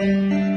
Música